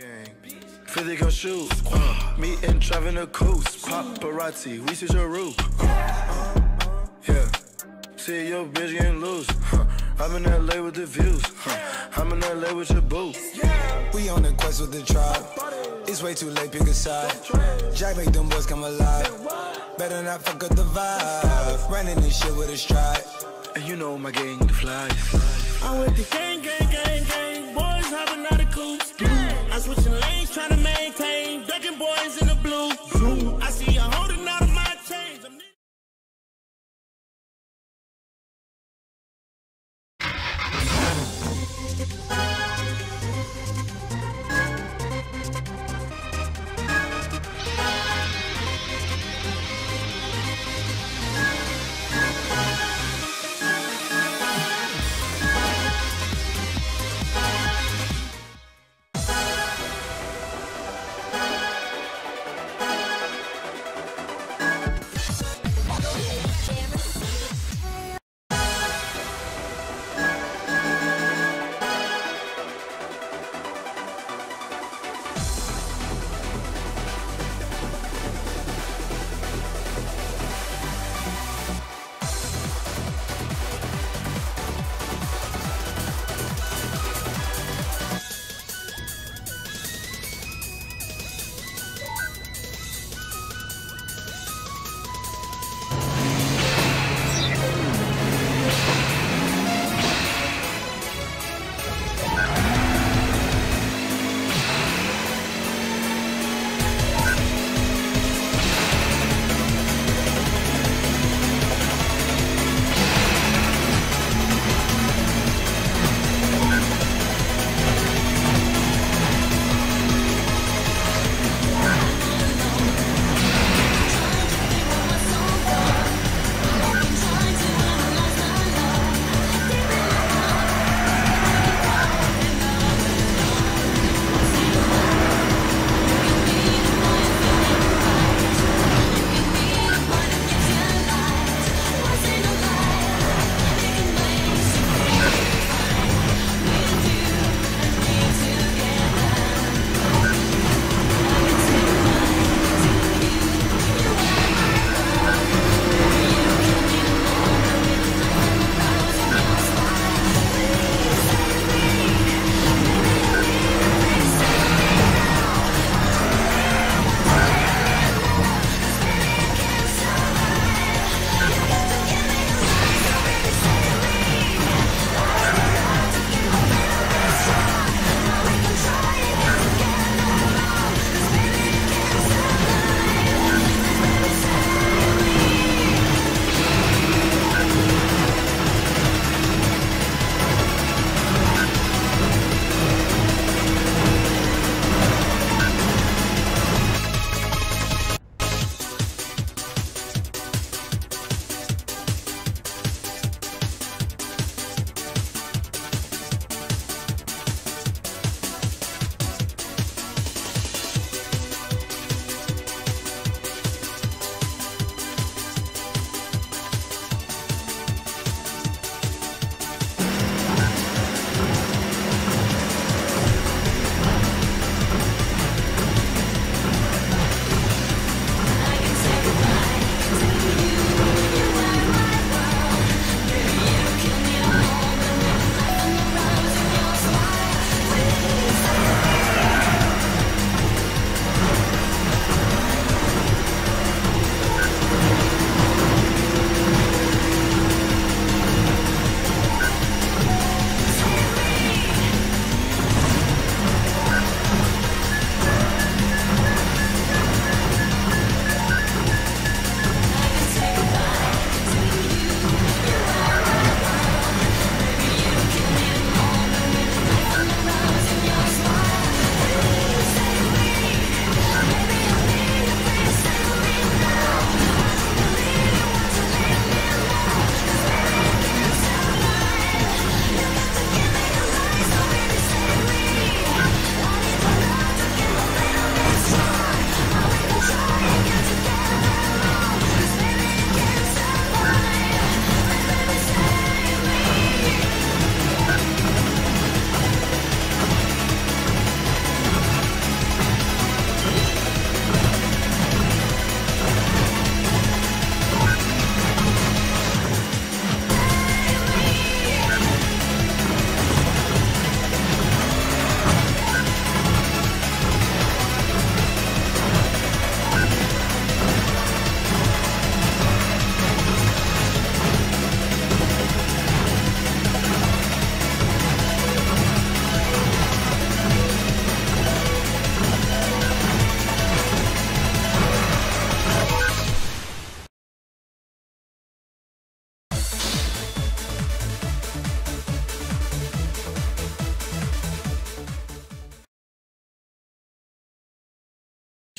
gang. Philly gon' shoot. Uh, me and driving the coast. Paparazzi, we see your roof. Uh, yeah. See your bitch getting loose. Huh. I'm in LA with the views. Huh. I'm in LA with your boo. We on the quest with the tribe. It's way too late, pick a side. Jack make them boys come alive. Better not fuck up the vibe. Running this shit with a stride. And you know my gang, the flies. I'm with the gang, gang, gang, gang.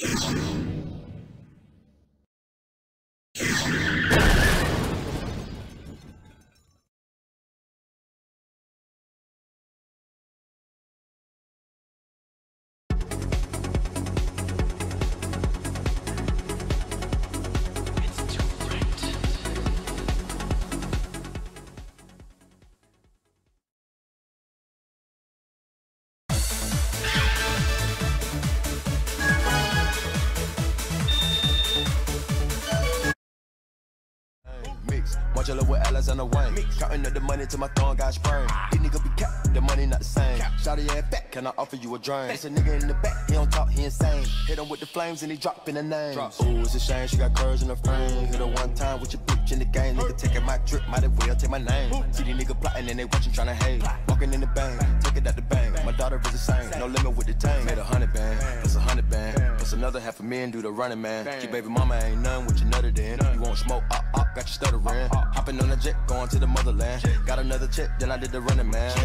Israel. Modular with Alexander Wayne. Counting up the money till my thumb got sprained. These niggas be capped, the money not the same. Shout your ass back, can I offer you a drink? It's a nigga in the back, he don't talk, he insane. Hit him with the flames and he dropping the name. Ooh, it's a shame she got curves in her frame. Hit her one time with your bitch in the game. Nigga taking my drip, might as well take my name. See these niggas plotting and they watching tryna hate. Walking in the bank, take it out the bank. My daughter is the same, no limit with the tank. Made a hundred band, plus a hundred band, plus another half a million do the running man. Your baby mama ain't none with your nutter then. You won't smoke, got you stuttering. Hopping on a jet, going to the motherland. Got another check, then I did the running man.